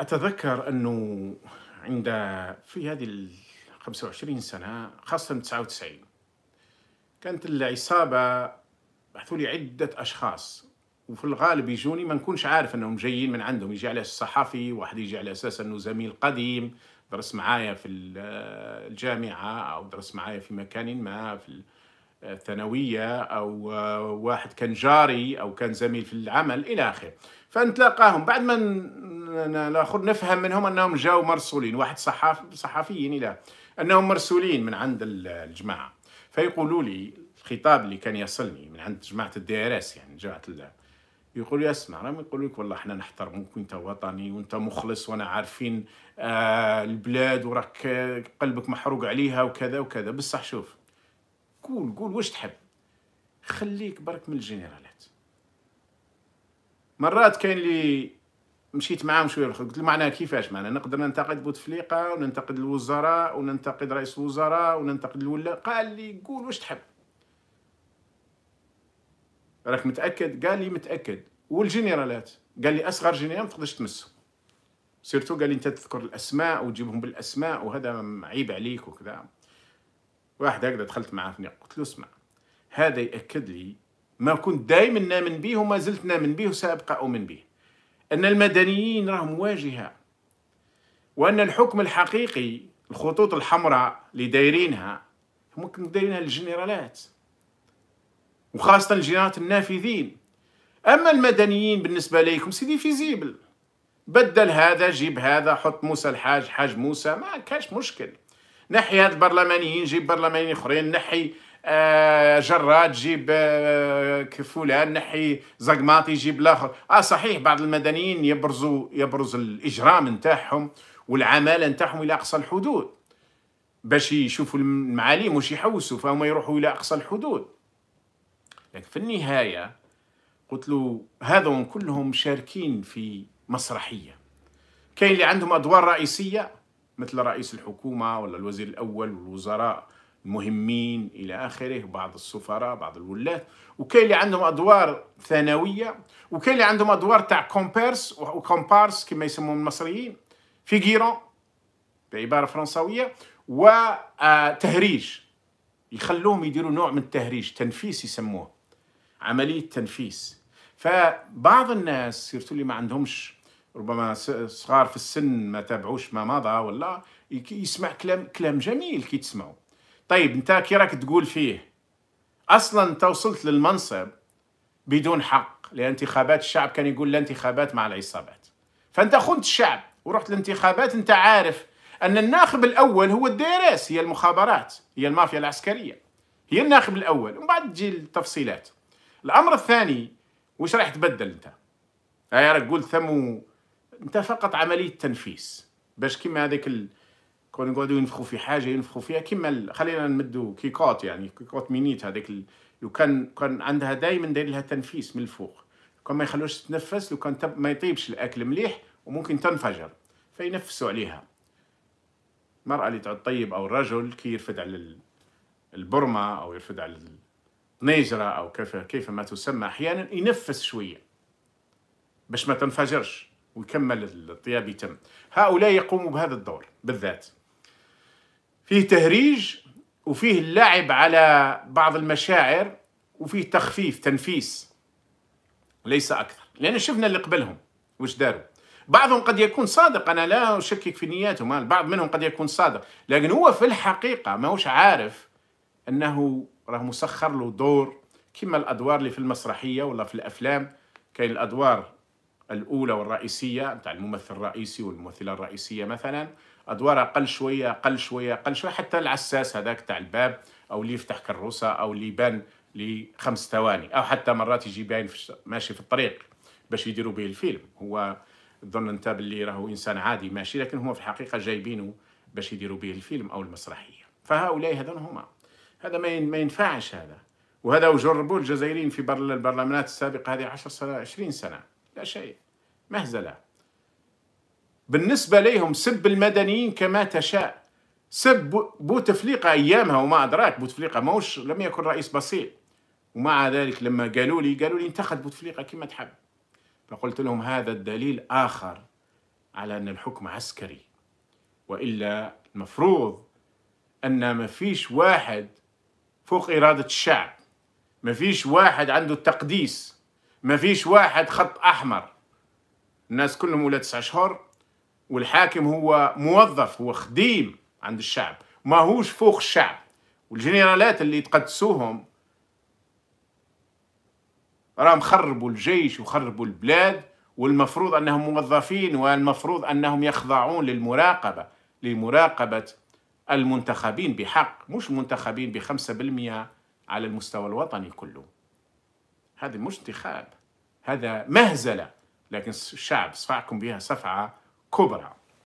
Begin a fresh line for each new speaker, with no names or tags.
أتذكر أنه عند في هذه ال 25 سنة خاصة 99 كانت العصابة بعثوا لي عدة أشخاص وفي الغالب يجوني ما نكونش عارف أنهم جايين من عندهم يجي على الصحفي واحد يجي على أساس أنه زميل قديم درس معايا في الجامعة أو درس معايا في مكان ما في الثانوية أو واحد كان جاري أو كان زميل في العمل إلى آخره. فنتلاقاهم. بعد ما ناخذ نفهم منهم أنهم جاوا مرسولين. واحد صحاف صحفيين إلى. أنهم مرسولين من عند الجماعة. فيقولوا لي الخطاب اللي كان يصلني من عند جماعة ال DRS يعني جماعة يقول لي اسمع راهم يقولوا لك والله إحنا نحترمك وإنت وطني وإنت مخلص وأنا عارفين آه البلاد وراك قلبك محروق عليها وكذا وكذا. بصح شوف قول قول واش تحب. خليك برك من الجنرالات. مرات كاين اللي مشيت معاهم شوية قلت له معناها كيفاش معنا؟ نقدر ننتقد بوتفليقه وننتقد الوزراء وننتقد رئيس الوزراء وننتقد الولا قال لي قول واش تحب. راك متأكد؟ قال لي متأكد. والجنرالات؟ قال لي أصغر جنرال ما تقدرش تمسه. surtout قال لي أنت تذكر الأسماء وتجيبهم بالأسماء وهذا عيب عليك وكذا. واحد هكذا دخلت معاه في قلت له اسمع هذا يأكد لي ما كنت دائما نامن به وما زلت نامن به وسأبقى أؤمن به. أن المدنيين راهم واجهة وأن الحكم الحقيقي الخطوط الحمراء اللي دايرينها ممكن دايرينها للجنرالات وخاصة الجنرالات النافذين. أما المدنيين بالنسبة ليكم c'est des fusibles. بدل هذا جيب هذا حط موسى الحاج حاج موسى ما كاش مشكل. نحي هاد البرلمانيين جيب برلمانيين أخرين نحي آه جراد جيب آه فلان نحي زقماطي جيب الآخر. آه صحيح بعض المدنيين يبرزوا يبرز الإجرام نتاعهم والعماله نتاعهم إلى أقصى الحدود باش يشوفوا المعاليم وش يحوسوا فهم يروحوا إلى أقصى الحدود. لكن في النهاية قلت له هذا كلهم شاركين في مسرحية. كاين اللي عندهم أدوار رئيسية؟ مثل رئيس الحكومة ولا الوزير الأول والوزراء المهمين إلى آخره بعض السفراء بعض الولاة وكاين اللي عندهم أدوار ثانوية وكاين اللي عندهم أدوار تاع comparses وكومبارس كما يسمون المصريين figurants بعبارة فرنسوية وتهريج يخلوهم يديروا نوع من التهريج تنفيس يسموه عملية تنفيس. فبعض الناس surtout اللي ما عندهمش ربما صغار في السن ما تابعوش ما مضى ولا يسمع كلام كلام جميل كي تسمعه طيب انت كي راك تقول فيه أصلا انت وصلت للمنصب بدون حق لأن انتخابات الشعب كان يقول لا انتخابات مع العصابات. فأنت خنت الشعب ورحت الانتخابات انت عارف أن الناخب الأول هو ال DRS هي المخابرات هي المافيا العسكرية. هي الناخب الأول ومن بعد تجي التفصيلات. الأمر الثاني وش راح تبدل أنت؟ هاي راك قلت ثمو انت فقط عملية تنفيس. باش كيما هذاك ال... كون يقعدوا ينفخوا في حاجة ينفخوا فيها كيما ال... خلينا نمدوا كيكوت يعني كيكوت مينيت هذاك ال... لو كان كان عندها دائما داير لها تنفيس من الفوق. كون ما يخلوش تتنفس لو كان تب... ما يطيبش الأكل مليح وممكن تنفجر فينفسوا عليها. المرأة اللي تعود طيب أو الرجل كي يرفد على البرمة أو يرفد على النيجرة أو كيف كيف ما تسمى أحيانا ينفس شوية باش ما تنفجرش. ويكمل الطياب يتم. هؤلاء يقوموا بهذا الدور بالذات. فيه تهريج وفيه اللعب على بعض المشاعر وفيه تخفيف تنفيس. ليس أكثر. لأن شفنا اللي قبلهم وش داروا. بعضهم قد يكون صادق. أنا لا أشكك في نياتهم البعض منهم قد يكون صادق. لكن هو في الحقيقة ما هوش عارف أنه راه مسخر له دور. كما الأدوار اللي في المسرحية ولا في الأفلام. كاين الأدوار الأولى والرئيسية بتاع الممثل الرئيسي والممثلة الرئيسية مثلا. أدوار أقل شوية أقل شوية أقل شوية. حتى العساس هذاك تاع الباب أو اللي يفتح كروسة أو اللي يبان لخمس ثواني. أو حتى مرات يجي باين ماشي في الطريق باش يديروا به الفيلم. هو تظن أنت باللي راهو إنسان عادي ماشي لكن هو في الحقيقة جايبينه باش يديروا به الفيلم أو المسرحية. فهؤلاء هذول هما. هذا ما ينفعش هذا. وهذا وجربوه الجزائريين في البرلمانات السابقة هذه 10 سنة 20 سنة. شيء. مهزلة. بالنسبة لهم سب المدنيين كما تشاء. سب بوتفليقة أيامها وما أدراك بوتفليقة موش لم يكن رئيس بسيط. ومع ذلك لما قالوا لي قالوا لي انتقد بوتفليقة كما تحب. فقلت لهم هذا الدليل آخر على أن الحكم عسكري. وإلا المفروض أن ما فيش واحد فوق إرادة الشعب. ما فيش واحد عنده التقديس. ما فيش واحد خط أحمر. الناس كلهم ولاد تسع شهور والحاكم هو موظف هو خديم عند الشعب ما هوش فوق الشعب. والجنرالات اللي تقدسوهم راهم خربوا الجيش وخربوا البلاد والمفروض أنهم موظفين والمفروض أنهم يخضعون للمراقبة لمراقبة المنتخبين بحق مش المنتخبين بخمسة بالمئة على المستوى الوطني كله. هذا مش انتخاب هذا مهزلة لكن الشعب صفعكم بها صفعة كبرى.